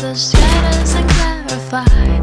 The straight and clarify.